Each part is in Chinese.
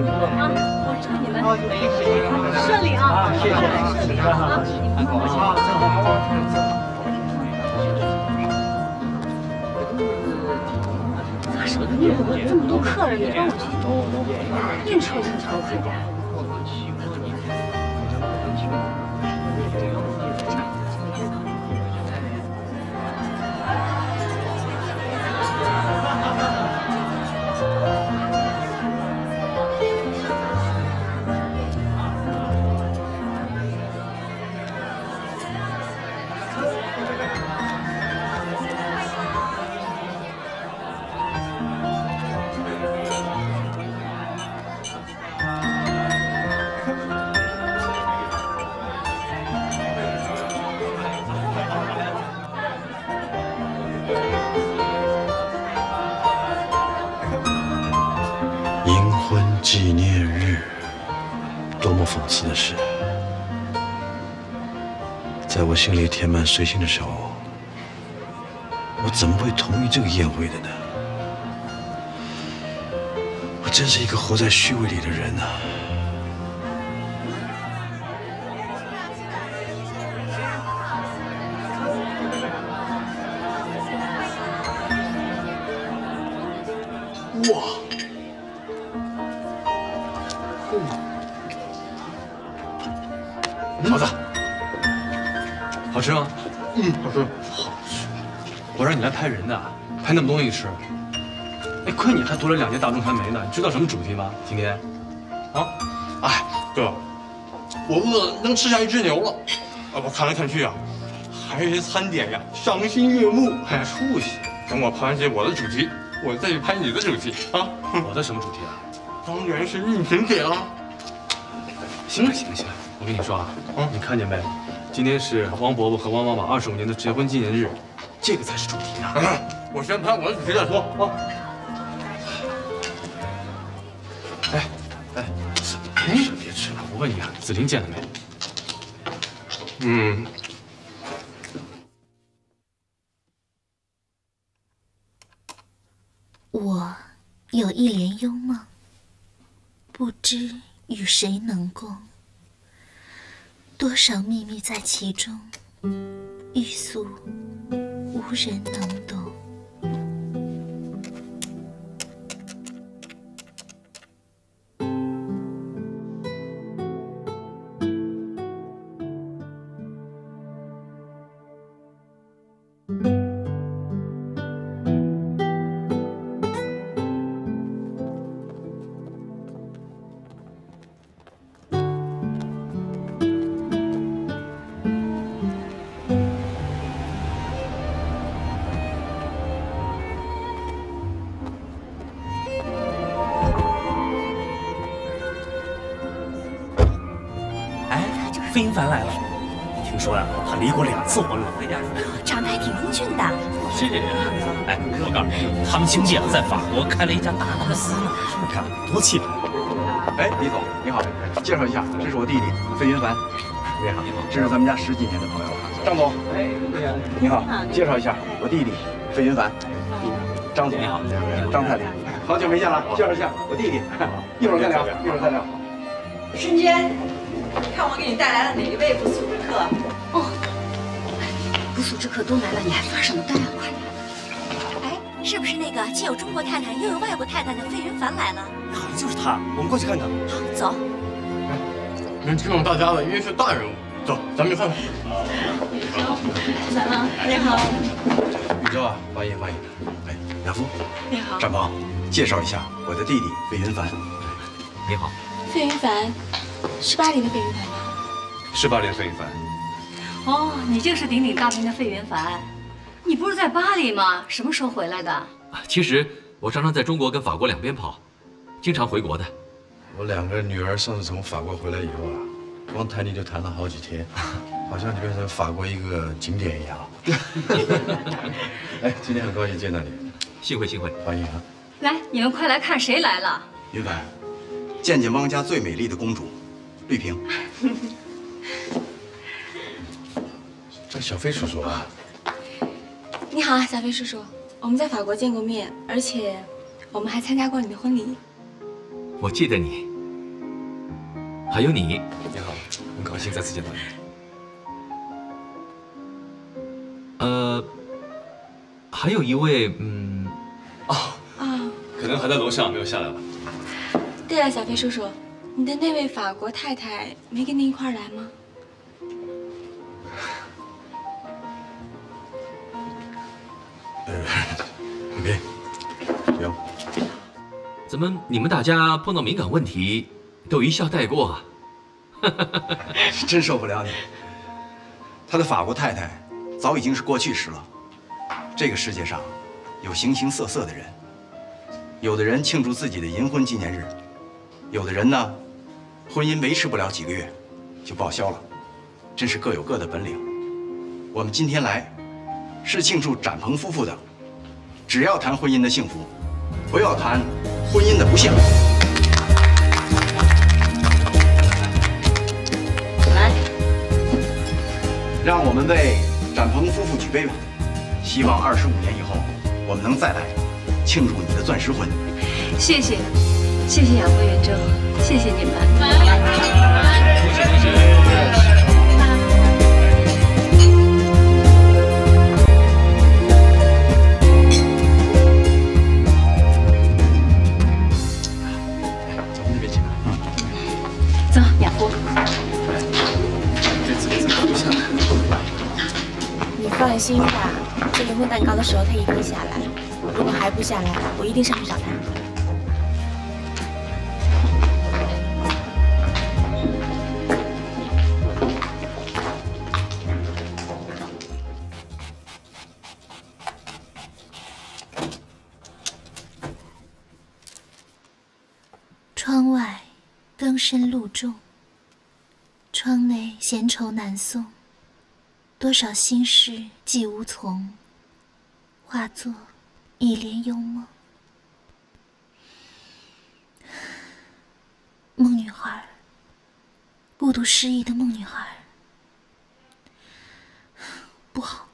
我祝你们顺利啊！谢谢，顺利啊！咋舍得你这么多客人，你让我去应酬应酬多么讽刺的事！在我心里填满随心的时候，我怎么会同意这个宴会的呢？我真是一个活在虚伪里的人呐、吃吗？嗯，好吃。好吃。我让你来拍人的，拍那么多东西吃。哎，亏你还读了两年大众传媒呢，你知道什么主题吗？今天？啊？哎，哥，我饿了能吃下一只牛了。啊，我看来看去啊，还是餐点呀，赏心悦目，还出息。等我拍完这我的主题，我再去拍你的主题啊。我的什么主题啊？当然是御评帖了。行了行了行了，我跟你说啊，你看见没？今天是汪伯伯和汪妈妈二十五年的结婚纪念日，这个才是主题呢。我先拍我的主题再说啊。哎哎，别吃别吃了，我问你啊，子琳见了没？嗯，我有一帘幽梦，不知与谁能共。多少秘密在其中，欲诉无人能懂。在法国开了一家大公司呢，你看多气派。哎，李总，你好，介绍一下，这是我弟弟费云凡。你好，你好，这是咱们家十几年的朋友张总。哎，你好，介绍一下我弟弟费云凡。张总，你好，张太太，好久没见了，介绍一下我弟弟。一会儿再聊，一会儿再聊。春娟，看我给你带来了哪一位不速之客？哦，不速之客都来了，你还发什么呆啊？那个既有中国太太又有外国太太的费云凡来了？好像就是他，我们过去看看。好，走。能惊动大家的，因为是大人物。走，咱们去看看。来了，你好。宇宙啊，欢迎欢迎。哎，亚夫，你好。展鹏，介绍一下我的弟弟费云凡。你好，费云凡，是巴黎的费云凡吗？是巴黎的费云凡。哦，你就是鼎鼎大名的费云凡，你不是在巴黎吗？什么时候回来的？其实我常常在中国跟法国两边跑，经常回国的。我两个女儿上次从法国回来以后啊，光谈你就谈了好几天，好像就变成法国一个景点一样。哎，今天很高兴见到你，幸会幸会，欢迎啊！来，你们快来看谁来了。云凡，见见汪家最美丽的公主，绿萍。这小飞叔叔啊，你好，小飞叔叔，我们在法国见过面，而且我们还参加过你的婚礼。我记得你，还有你，你好，很高兴再次见到你。呃，还有一位，嗯，哦，啊，可能还在楼上，没有下来吧。对了，小飞叔叔，你的那位法国太太没跟您一块来吗？别，不用。怎么你们大家碰到敏感问题都一笑带过啊？真受不了你。他的法国太太早已经是过去式了。这个世界上有形形色色的人，有的人庆祝自己的银婚纪念日，有的人呢，婚姻维持不了几个月就报销了，真是各有各的本领。我们今天来是庆祝展鹏夫妇的，只要谈婚姻的幸福，不要谈婚姻的不幸。来，让我们为展鹏夫妇举杯吧！希望二十五年以后，我们能再来庆祝你的钻石婚。谢谢，谢谢雅夫远征，谢谢你们。放心吧，这离婚蛋糕的时候他一定下来。如果还不下来，我一定上去找他。窗外更深露重，窗内闲愁难送，多少心事寄无从，化作一帘幽梦。梦女孩，孤独失意的梦女孩，不好。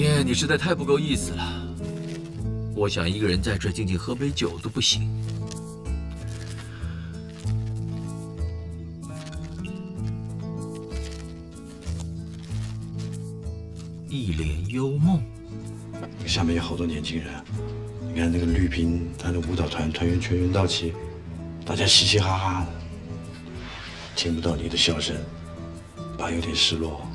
天，你实在太不够意思了。我想一个人在这静静喝杯酒都不行。一帘幽梦，下面有好多年轻人，你看那个绿萍，她的舞蹈团团员全员到齐，大家嘻嘻哈哈的，听不到你的笑声，爸有点失落。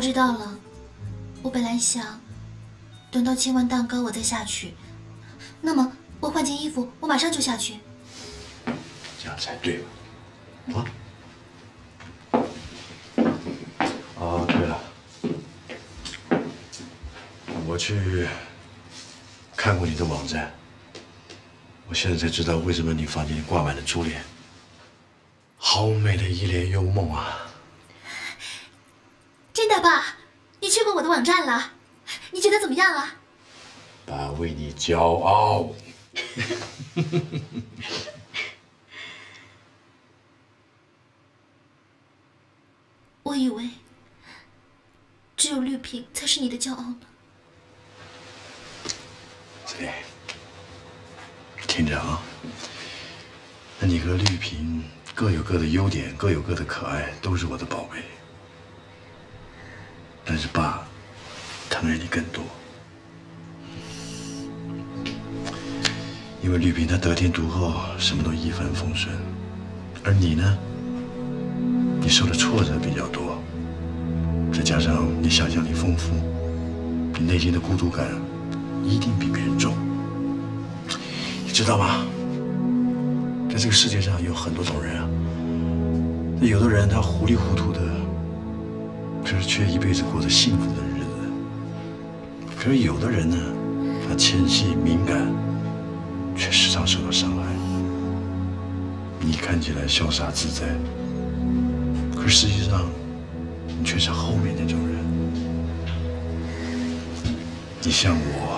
我知道了。我本来想等到切完蛋糕我再下去，那么我换件衣服，我马上就下去。这样才对嘛？啊？哦，对了，我去看过你的网站，我现在才知道为什么你房间里挂满了珠帘，好美的一帘幽梦啊！真的，爸，你去过我的网站了，你觉得怎么样啊？爸为你骄傲。我以为只有绿萍才是你的骄傲呢。子烈，听着啊，那你和绿萍各有各的优点，各有各的可爱，都是我的宝贝。但是爸疼爱你更多，因为绿萍她得天独厚，什么都一帆风顺，而你呢，你受的挫折比较多，再加上你想象力丰富，你内心的孤独感一定比别人重。你知道吗？在这个世界上有很多种人啊，那有的人他糊里糊涂的。可是却一辈子过着幸福的人。可是有的人呢，他纤细敏感，却时常受到伤害。你看起来潇洒自在，可实际上你却是后面那种人。你像我，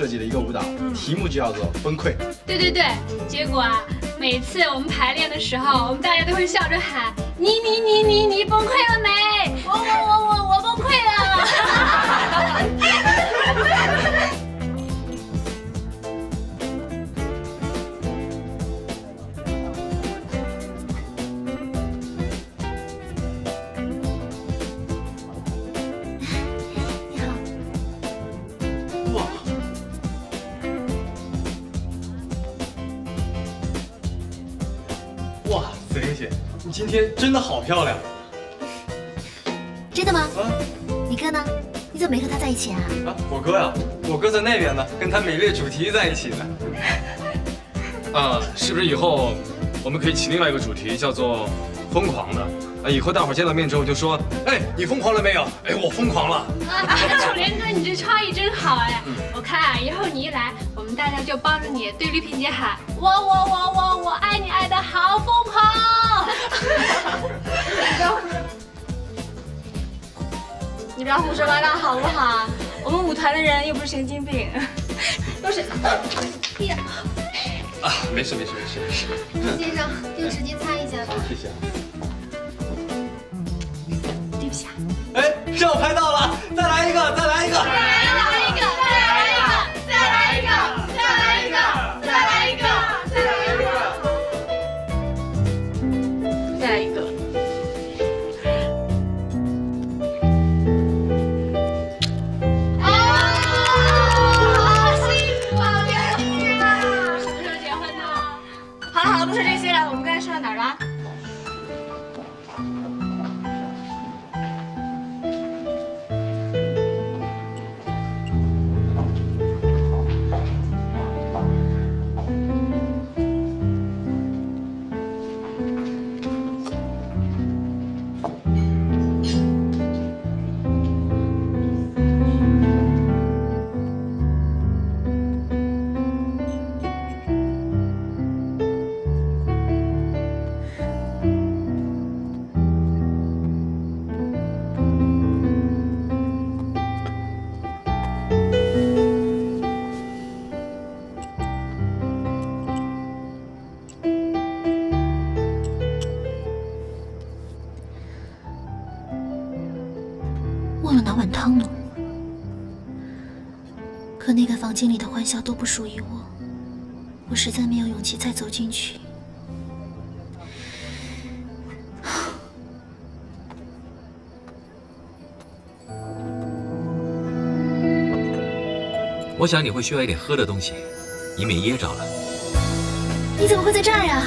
设计的一个舞蹈，题目就叫做《崩溃》。对对对，结果啊。每次我们排练的时候，我们大家都会笑着喊：“你你你你你崩溃了没？我我我今天真的好漂亮，真的吗？啊，你哥呢？你怎么没和他在一起啊？啊，我哥呀，我哥在那边呢，跟他美丽主题在一起呢。啊，是不是以后我们可以起另外一个主题，叫做疯狂的？啊，以后大伙见到面之后就说，哎，你疯狂了没有？哎，我疯狂了。啊，楚莲哥，你这创意真好哎！我看啊，以后你一来，我们大家就帮着你对绿萍姐喊，我我我我我爱你爱的好疯狂。你不要胡说八道好不好？我们舞团的人又不是神经病，都是。哎呀！啊，没事没事没事没事。先生，用纸巾擦一下吧。谢谢。对不起啊。哎，让我拍到了，再来一个，再来房间里的欢笑都不属于我，我实在没有勇气再走进去。我想你会需要一点喝的东西，以免噎着了。你怎么会在这儿啊？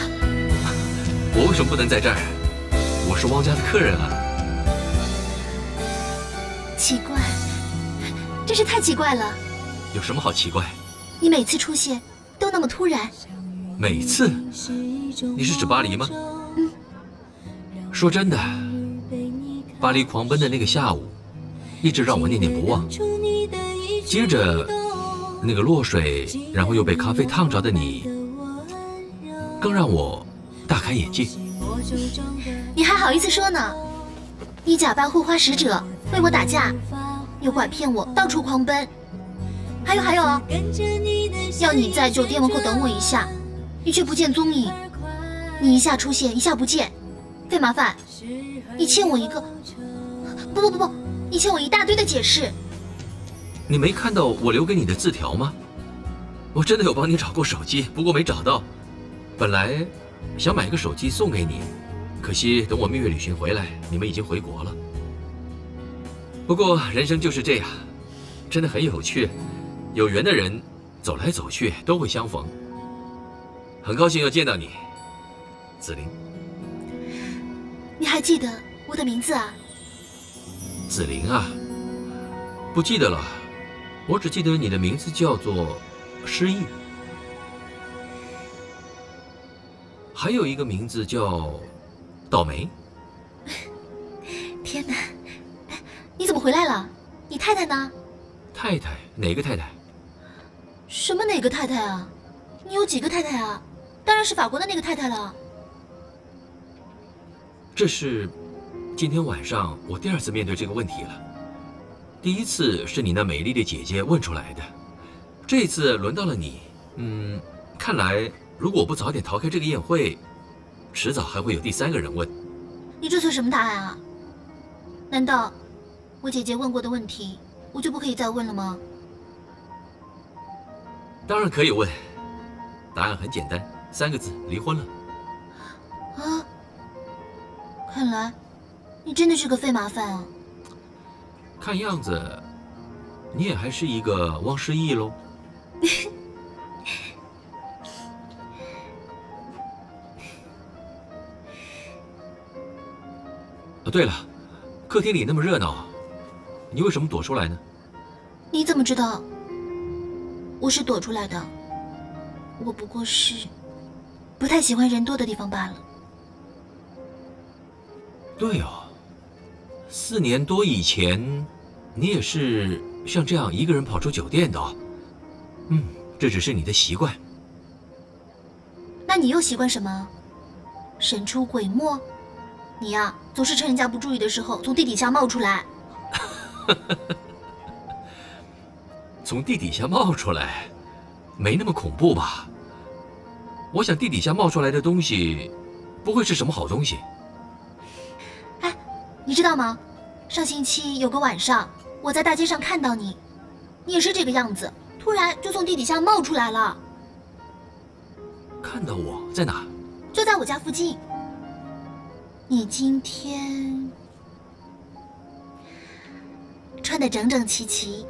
我为什么不能在这儿？我是汪家的客人啊。奇怪，真是太奇怪了。有什么好奇怪？你每次出现都那么突然。每次？你是指巴黎吗？嗯。说真的，巴黎狂奔的那个下午，一直让我念念不忘。接着，那个落水，然后又被咖啡烫着的你，更让我大开眼界。你还好意思说呢？你假扮护花使者为我打架，又拐骗我到处狂奔，还有还有，要你在酒店门口等我一下，你却不见踪影。你一下出现，一下不见，费麻烦。你欠我一个，不不不不，你欠我一大堆的解释。你没看到我留给你的字条吗？我真的有帮你找过手机，不过没找到。本来想买个手机送给你。可惜，等我蜜月旅行回来，你们已经回国了。不过人生就是这样，真的很有趣。有缘的人，走来走去都会相逢。很高兴又见到你，紫菱。你还记得我的名字啊？紫菱啊，不记得了。我只记得你的名字叫做失忆，还有一个名字叫。倒霉！天哪，你怎么回来了？你太太呢？太太？哪个太太？什么哪个太太啊？你有几个太太啊？当然是法国的那个太太了。这是今天晚上我第二次面对这个问题了。第一次是你那美丽的姐姐问出来的，这次轮到了你。嗯，看来如果我不早点逃开这个宴会。迟早还会有第三个人问，你这算什么答案啊？难道我姐姐问过的问题，我就不可以再问了吗？当然可以问，答案很简单，三个字：离婚了。啊，看来你真的是个费麻烦啊。看样子，你也还是一个汪失忆喽。啊，对了，客厅里那么热闹，你为什么躲出来呢？你怎么知道我是躲出来的？我不过是不太喜欢人多的地方罢了。对哦，四年多以前，你也是像这样一个人跑出酒店的。嗯，这只是你的习惯。那你又习惯什么？神出鬼没？你呀，总是趁人家不注意的时候从地底下冒出来。从地底下冒出来，没那么恐怖吧？我想地底下冒出来的东西，不会是什么好东西。哎，你知道吗？上星期有个晚上，我在大街上看到你，你也是这个样子，突然就从地底下冒出来了。看到我在哪？就在我家附近。你今天穿得整整齐齐，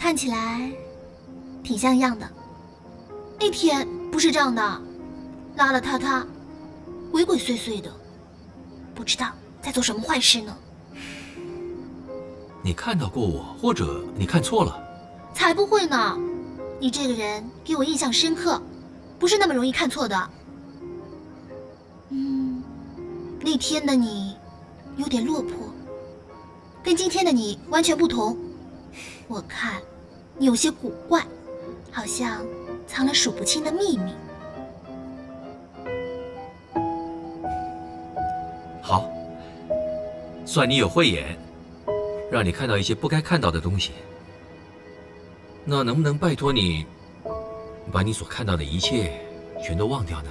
看起来挺像样的。那天不是这样的，邋邋遢遢、鬼鬼祟祟的，不知道在做什么坏事呢。你看到过我，或者你看错了？才不会呢！你这个人给我印象深刻，不是那么容易看错的。嗯那天的你有点落魄，跟今天的你完全不同。我看你有些古怪，好像藏了数不清的秘密。好，算你有慧眼，让你看到一些不该看到的东西。那能不能拜托你，把你所看到的一切全都忘掉呢？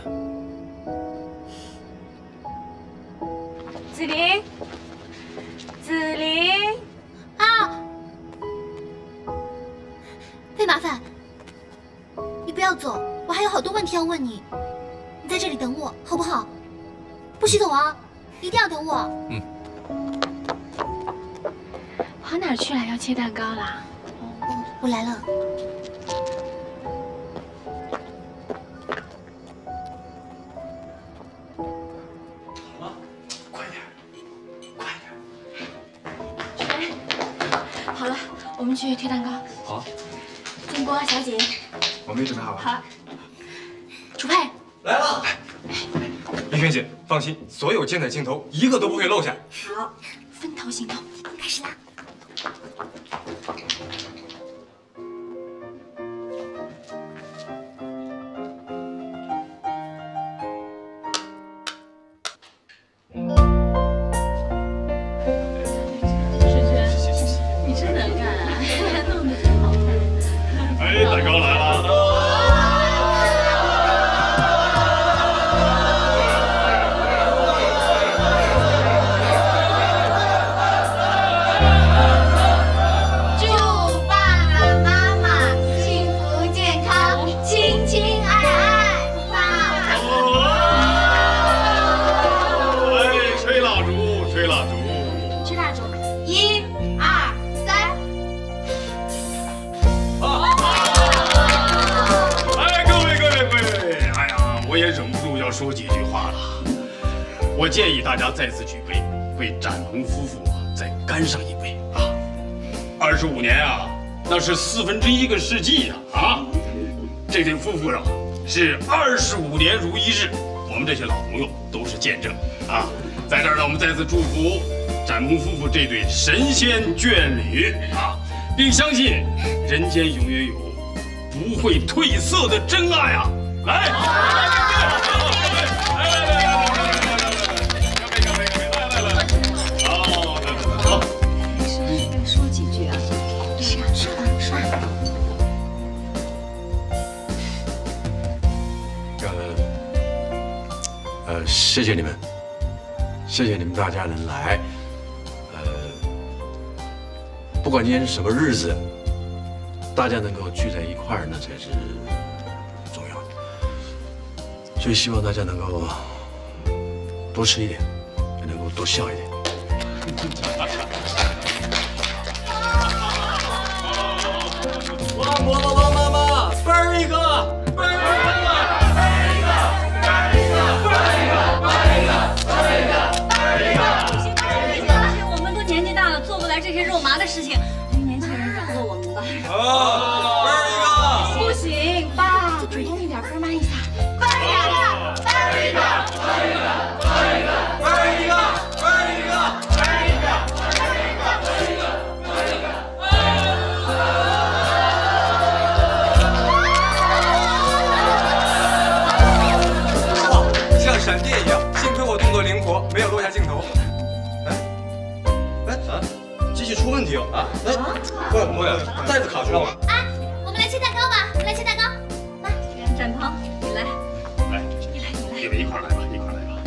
切蛋糕啦？哦，我来了。妈，快点，快点！哎，好了，我们去贴蛋糕。好。金波、小姐，我们也准备好了。好。楚佩来了。李萱姐，放心，所有精彩镜头一个都不会漏下。好，分头行动，大家再次举杯，为展鹏夫妇再干上一杯啊！二十五年啊，那是四分之一个世纪呀！啊，这对夫妇啊，是二十五年如一日，我们这些老朋友都是见证啊。在这儿呢，我们再次祝福展鹏夫妇这对神仙眷侣啊，并相信人间永远有不会褪色的真爱啊！来。谢谢你们，谢谢你们大家能来。呃，不管今天是什么日子，大家能够聚在一块儿，那才是重要的。所以希望大家能够多吃一点，也能够多笑一点。王婆婆、王妈妈，分儿一个，袋子卡住了。啊，我们来切蛋糕吧，我们来切蛋糕。展鹏，你来。来，你们一块来吧，一块来吧。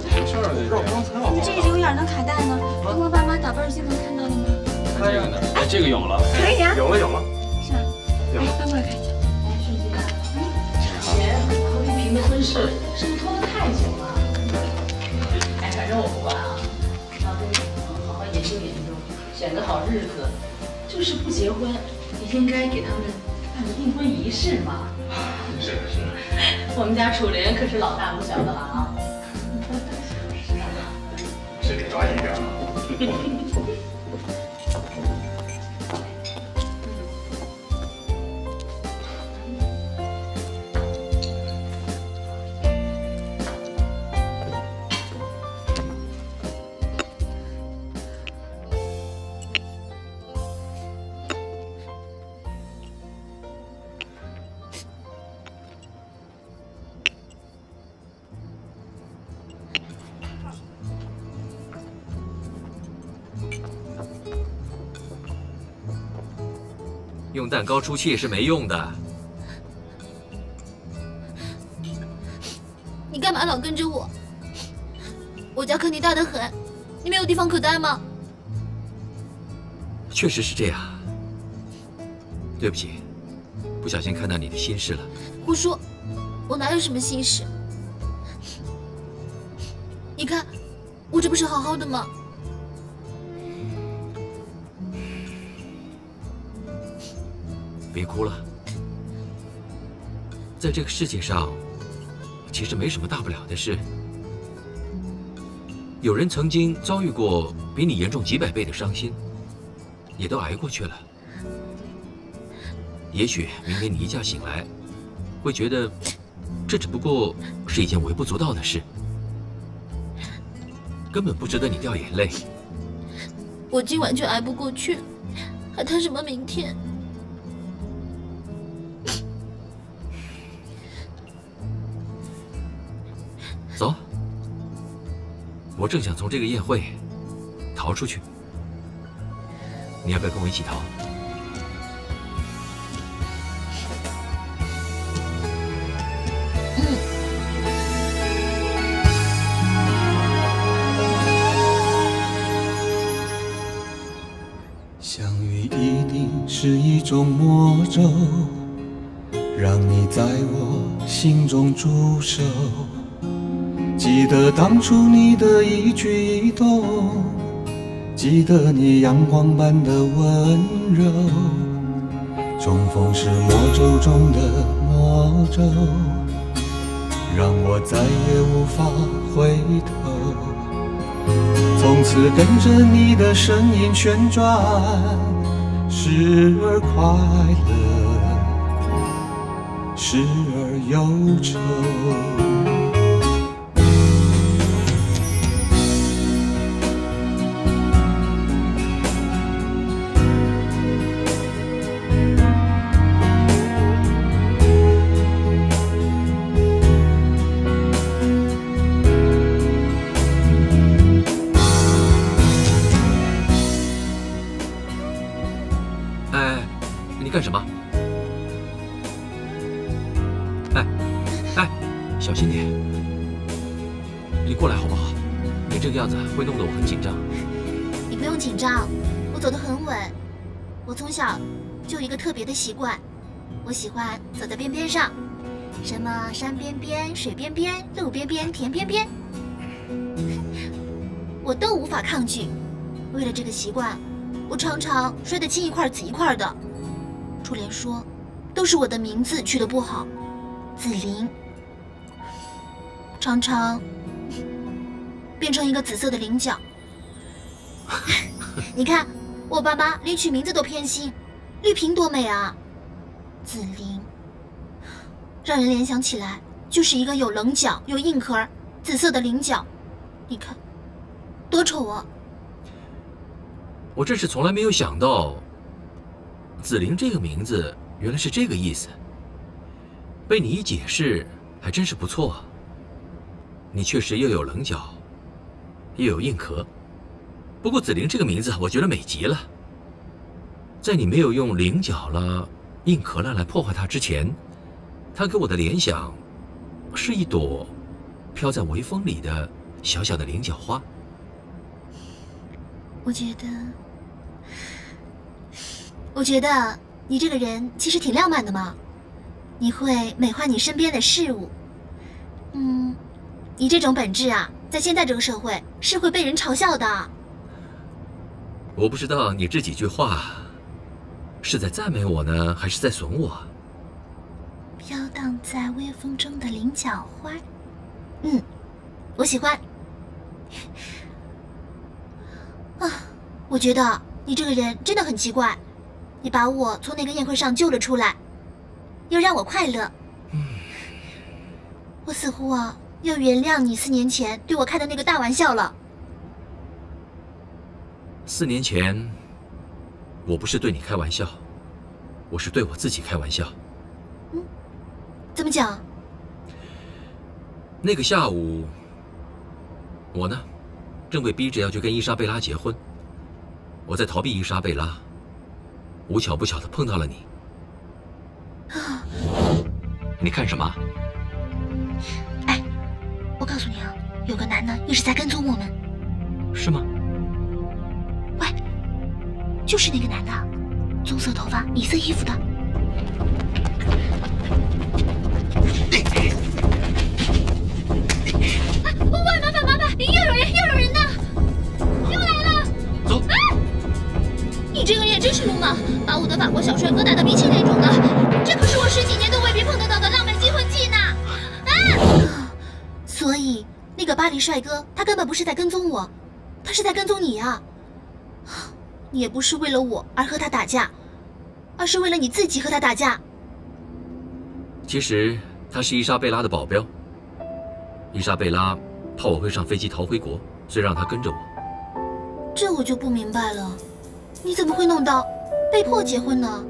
没事儿，绕刚才往你这个有眼能卡带呢，刚刚爸妈打倍镜头看到了吗？看这个呢，哎，这个有了。可以啊，有了有了，是吧？有了。翻过来看一下。钱和玉萍的婚事是不是拖得太久了？哎，反正我不管啊，要跟你们好好研究研究，选个好日子。就是不结婚，也应该给他们办个订婚仪式嘛。是是。我们家楚莲可是老大不小的了啊。是得抓紧点啊。用蛋糕出气是没用的。你干嘛老跟着我？我家客厅大得很，你没有地方可待吗？确实是这样。对不起，不小心看到你的心事了。胡说，我哪有什么心事？你看，我这不是好好的吗？别哭了，在这个世界上，其实没什么大不了的事。有人曾经遭遇过比你严重几百倍的伤心，也都挨过去了。也许明天你一觉醒来，会觉得这只不过是一件微不足道的事。根本不值得你掉眼泪。我今晚就挨不过去，还谈什么明天？我正想从这个宴会逃出去，你要不要跟我一起逃？相遇一定是一种魔咒，让你在我心中驻守。记得当初你的一举一动，记得你阳光般的温柔。重逢是魔咒中的魔咒，让我再也无法回头。从此跟着你的身影旋转，时而快乐，时而忧愁。特别的习惯，我喜欢走在边边上，什么山边边、水边边、路边边、田边边，我都无法抗拒。为了这个习惯，我常常摔得青一块紫一块的。珠莲说，都是我的名字取得不好，紫菱，常常变成一个紫色的菱角。你看，我爸妈连取名字都偏心，绿萍多美啊，紫菱，让人联想起来就是一个有棱角、有硬壳、紫色的菱角。你看，多丑啊！我真是从来没有想到，紫菱这个名字原来是这个意思。被你一解释，还真是不错。你确实又有棱角，又有硬壳。不过紫菱这个名字，我觉得美极了。在你没有用菱角了、硬壳了来破坏它之前，它给我的联想是一朵飘在微风里的小小的菱角花。我觉得，我觉得你这个人其实挺浪漫的嘛，你会美化你身边的事物。嗯，你这种本质啊，在现在这个社会是会被人嘲笑的。我不知道你这几句话是在赞美我呢，还是在损我？飘荡在微风中的菱角花，嗯，我喜欢。啊，我觉得你这个人真的很奇怪，你把我从那个宴会上救了出来，又让我快乐。我似乎啊要原谅你四年前对我开的那个大玩笑了。四年前，我不是对你开玩笑，我是对我自己开玩笑。嗯怎么讲？那个下午，我呢，正被逼着要去跟伊莎贝拉结婚。我在逃避伊莎贝拉，无巧不巧的碰到了你。你看什么？哎我告诉你啊，有个男的一直在跟踪我们。是吗？喂，就是那个男的，棕色头发、米色衣服的。哎，喂，麻烦麻烦，又有人又有人呢，又来了。走。啊！你这个人也真是鲁莽，把我的法国小帅哥打得鼻青脸肿的，这可是我十几年都未必碰得到的浪漫惊魂记呢！啊！所以那个巴黎帅哥他根本不是在跟踪我，他是在跟踪你呀、你也不是为了我而和他打架，而是为了你自己和他打架。其实他是伊莎贝拉的保镖。伊莎贝拉怕我会上飞机逃回国，所以让他跟着我。这我就不明白了，你怎么会弄到被迫结婚呢？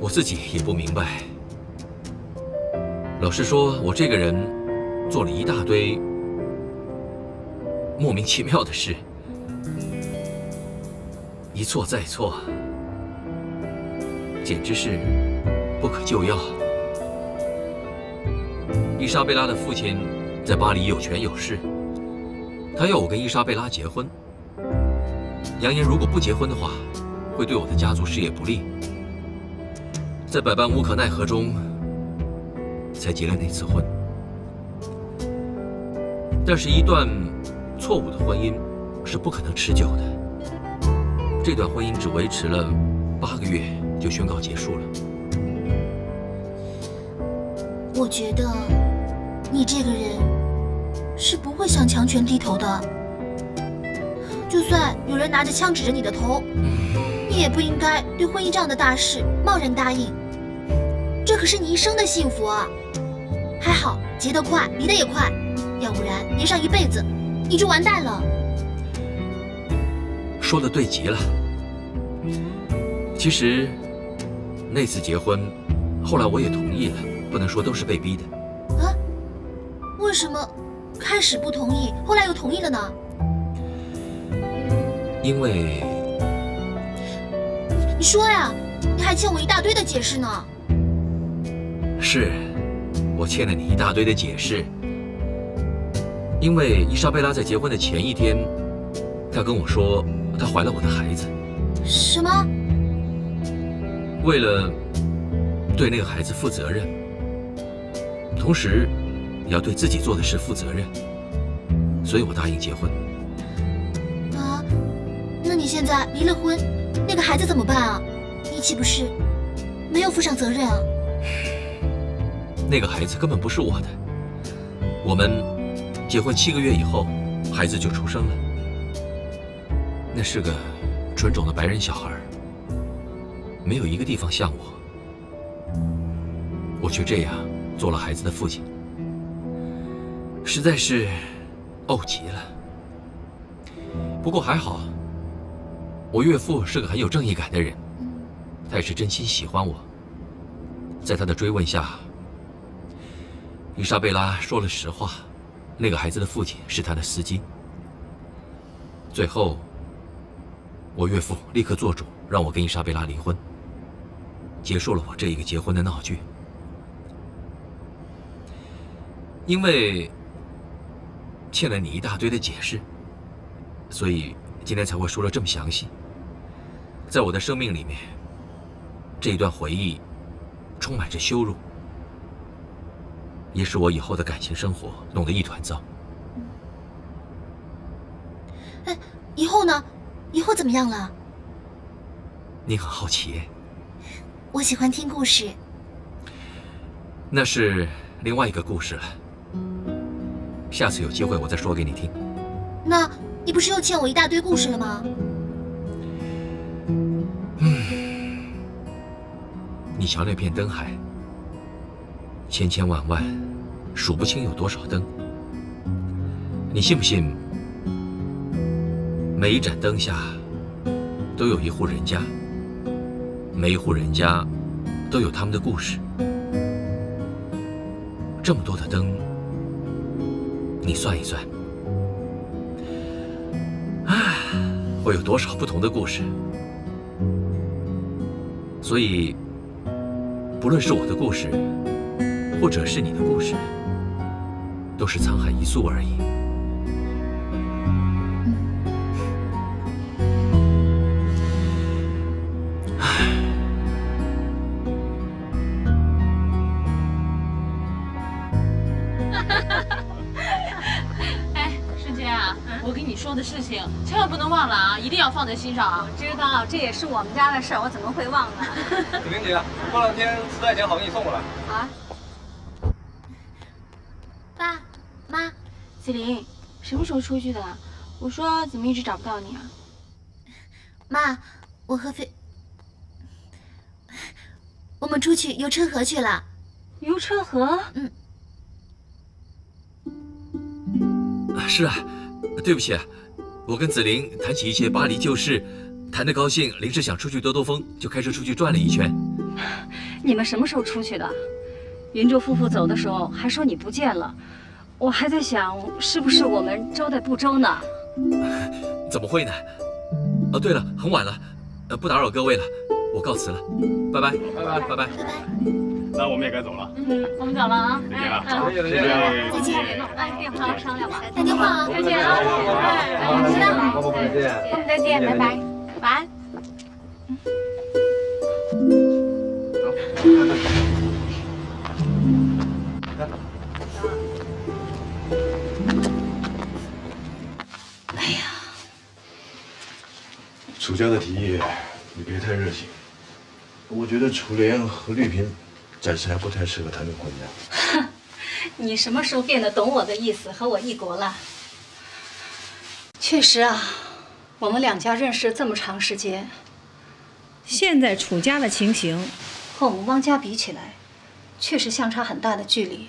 我自己也不明白。老实说，我这个人做了一大堆莫名其妙的事，一错再错，简直是不可救药。伊莎贝拉的父亲在巴黎有权有势，他要我跟伊莎贝拉结婚，扬言如果不结婚的话，会对我的家族事业不利。在百般无可奈何中，才结了那次婚。但是，一段错误的婚姻是不可能持久的。这段婚姻只维持了八个月，就宣告结束了。我觉得你这个人是不会向强权低头的。就算有人拿着枪指着你的头，你也不应该对婚姻这样的大事贸然答应。这可是你一生的幸福啊！还好结得快，离得也快，要不然连上一辈子，你就完蛋了。说的对极了。其实那次结婚，后来我也同意了，不能说都是被逼的。啊？为什么开始不同意，后来又同意了呢？因为你说呀，你还欠我一大堆的解释呢。是，我欠了你一大堆的解释。因为伊莎贝拉在结婚的前一天，她跟我说她怀了我的孩子。什么？为了对那个孩子负责任，同时也要对自己做的事负责任，所以我答应结婚。啊？那你现在离了婚，那个孩子怎么办啊？你岂不是没有负上责任啊？那个孩子根本不是我的。我们结婚七个月以后，孩子就出生了。那是个纯种的白人小孩，没有一个地方像我。我却这样做了孩子的父亲，实在是怄极了。不过还好，我岳父是个很有正义感的人，他也是真心喜欢我。在他的追问下，伊莎贝拉说了实话，那个孩子的父亲是他的司机。最后，我岳父立刻做主，让我跟伊莎贝拉离婚，结束了我这一个结婚的闹剧。因为欠了你一大堆的解释，所以今天才会说的这么详细。在我的生命里面，这一段回忆充满着羞辱。也使我以后的感情生活弄得一团糟。哎，以后呢？以后怎么样了？你很好奇。我喜欢听故事。那是另外一个故事了。下次有机会我再说给你听。那你不是又欠我一大堆故事了吗？嗯。你瞧那片灯海。千千万万，数不清有多少灯。你信不信？每一盏灯下，都有一户人家，每一户人家，都有他们的故事。这么多的灯，你算一算，啊，会有多少不同的故事？所以，不论是我的故事，或者是你的故事，都是沧海一粟而已。哎，世杰啊，我跟你说的事情千万不能忘了啊，一定要放在心上啊！知道，这也是我们家的事儿，我怎么会忘呢？子玲姐，过两天磁带剪好给你送过来。啊。爸妈，子玲，什么时候出去的？我说怎么一直找不到你啊？妈，我和飞，我们出去游车河去了。游车河？嗯。是啊，对不起啊，我跟子玲谈起一些巴黎旧事，谈得高兴，临时想出去兜兜风，就开车出去转了一圈。你们什么时候出去的？云州夫妇走的时候还说你不见了，我还在想是不是我们招待不周呢？怎么会呢？哦，对了，很晚了，呃，不打扰各位了，我告辞了，拜拜，拜拜，拜拜。那我们也该走了。嗯，我们走了啊。再见了哎再见再见再见。哎，电话商量吧。打电话啊再见啊。哎，知道了。再见。我们再见，拜拜，晚安。楚家的提议，你别太热情。我觉得楚莲和绿萍暂时还不太适合谈论婚嫁。你什么时候变得懂我的意思，和我一国了？确实啊，我们两家认识这么长时间，现在楚家的情形和我们汪家比起来，确实相差很大的距离。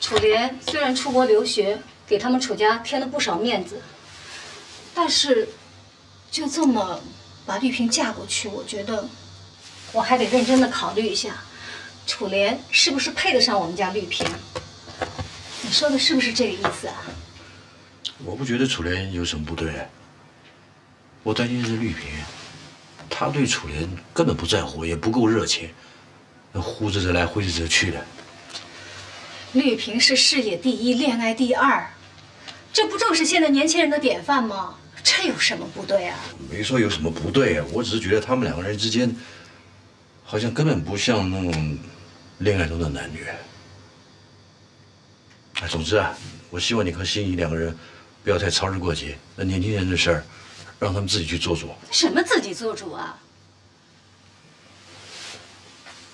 楚莲虽然出国留学，给他们楚家添了不少面子，但是就这么把绿萍嫁过去，我觉得我还得认真的考虑一下。楚莲是不是配得上我们家绿萍？你说的是不是这个意思啊？我不觉得楚莲有什么不对，我担心的是绿萍，她对楚莲根本不在乎，也不够热情，那呼着这来挥着这去的。绿萍是事业第一，恋爱第二，这不正是现在年轻人的典范吗？这有什么不对啊？没说有什么不对啊，我只是觉得他们两个人之间，好像根本不像那种恋爱中的男女。哎，总之啊，我希望你和心仪两个人不要太操之过急。那年轻人的事儿，让他们自己去做主。什么自己做主啊？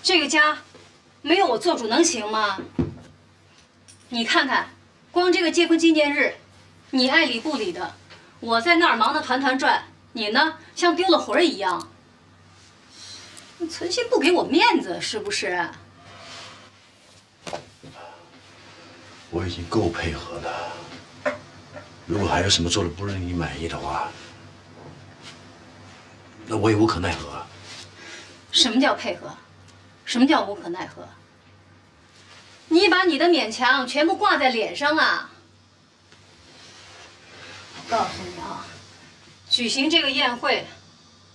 这个家没有我做主能行吗？你看看，光这个结婚纪念日，你爱理不理的，我在那儿忙得团团转，你呢像丢了魂儿一样。你存心不给我面子是不是？我已经够配合了，如果还有什么做的不令你满意的话，那我也无可奈何。什么叫配合？什么叫无可奈何？你把你的勉强全部挂在脸上啊！我告诉你啊，举行这个宴会，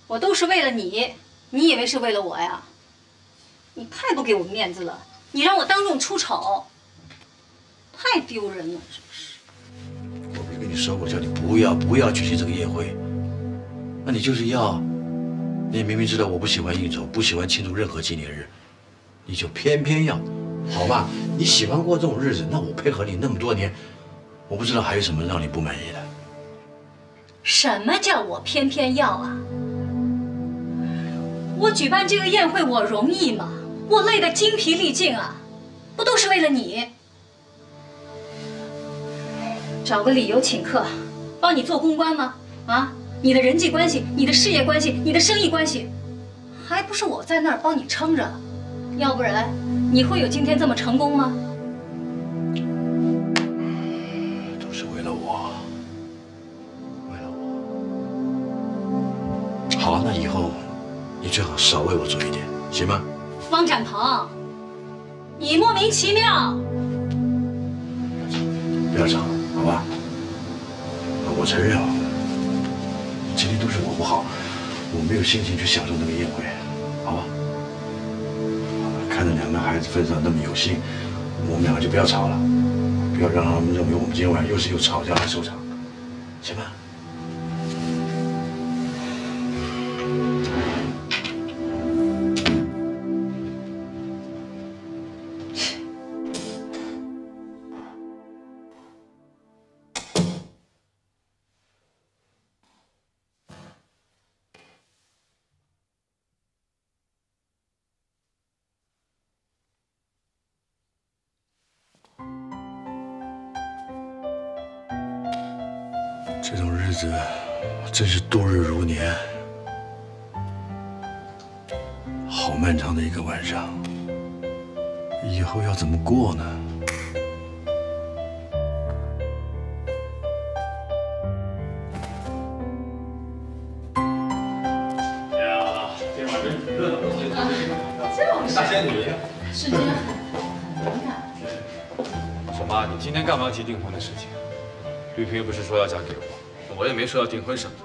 我都是为了你，你以为是为了我呀？你太不给我面子了，你让我当众出丑，太丢人了！我不是跟你说过，叫你不要不要举行这个宴会，那你就是要。你明明知道我不喜欢应酬，不喜欢庆祝任何纪念日，你就偏偏要，好吧？你喜欢过这种日子，那我配合你那么多年，我不知道还有什么让你不满意的。什么叫我偏偏要啊？我举办这个宴会，我容易吗？我累得精疲力尽啊，不都是为了你？找个理由请客，帮你做公关吗？啊，你的人际关系、你的事业关系、你的生意关系，还不是我在那儿帮你撑着？要不然你会有今天这么成功吗？你最好少为我做一点，行吗？方展鹏，你莫名其妙。不要吵了，好吧？我承认啊，今天都是我不好，我没有心情去享受那个宴会，好吧？看着两个孩子份上那么有心，我们两个就不要吵了，不要让他们认为我们今天晚上又是又吵架来收场，行吧？真是度日如年，好漫长的一个晚上，以后要怎么过呢？呀，今晚真热闹！大仙女，很。小妈，你今天干嘛提订婚的事情？绿萍又不是说要嫁给我，我也没说要订婚什么。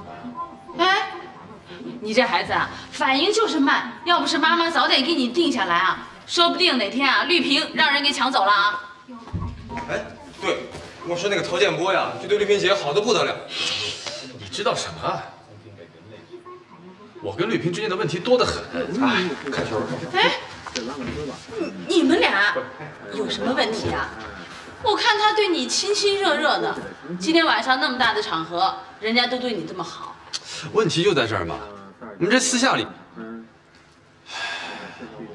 哎，你这孩子啊，反应就是慢。要不是妈妈早点给你定下来啊，说不定哪天啊，绿萍让人给抢走了啊。哎，对，我说那个陶建波呀，就对绿萍姐好的不得了。你知道什么啊？我跟绿萍之间的问题多得很。哎，看球。哎，你们俩有什么问题啊？我看他对你亲亲热热的，今天晚上那么大的场合，人家都对你这么好。问题就在这儿嘛，你们这私下里，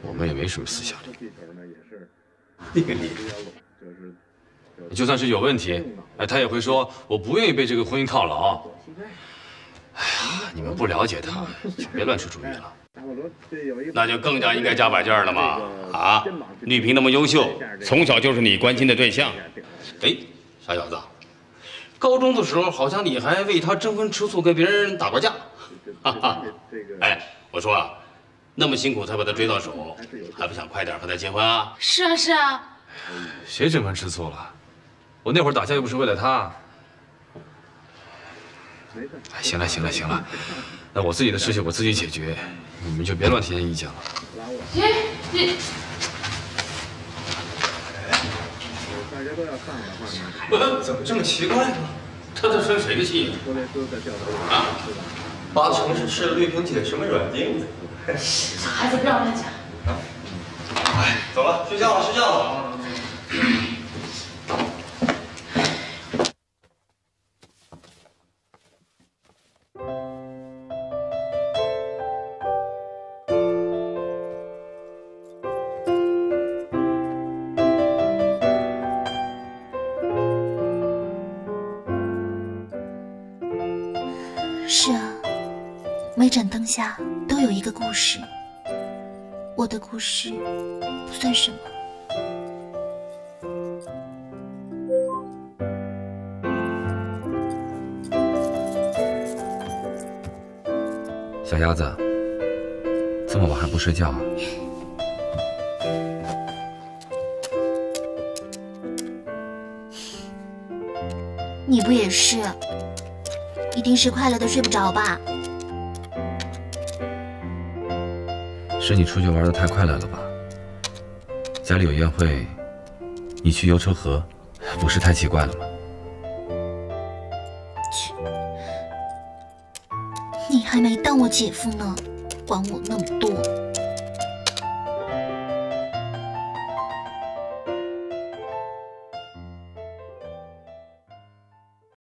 我们也没什么私下里。那个你，就算是有问题，哎，他也会说我不愿意被这个婚姻套牢。哎呀，你们不了解他，就别乱出主意了。那就更加应该加把劲儿了嘛！啊，绿萍那么优秀，从小就是你关心的对象。哎，傻小子，高中的时候好像你还为她争风吃醋，跟别人打过架。哈哈，哎，我说啊，那么辛苦才把她追到手，还不想快点和她结婚啊？是啊是啊，谁争风吃醋了？我那会儿打架又不是为了她。哎，行了行了行了，那我自己的事情我自己解决，你们就别乱提意见了。行，你我怎么这么奇怪呢？他在生谁的气？啊？八成是吃了绿萍姐什么软钉子。小孩子不要乱讲。哎，走了，睡觉了，睡觉了。下都有一个故事。我的故事不算什么。小鸭子，这么晚还不睡觉啊？你不也是？一定是快乐的睡不着吧？是你出去玩的太快乐了吧？家里有宴会，你去游车河，不是太奇怪了吗？切你还没当我姐夫呢，管我那么多。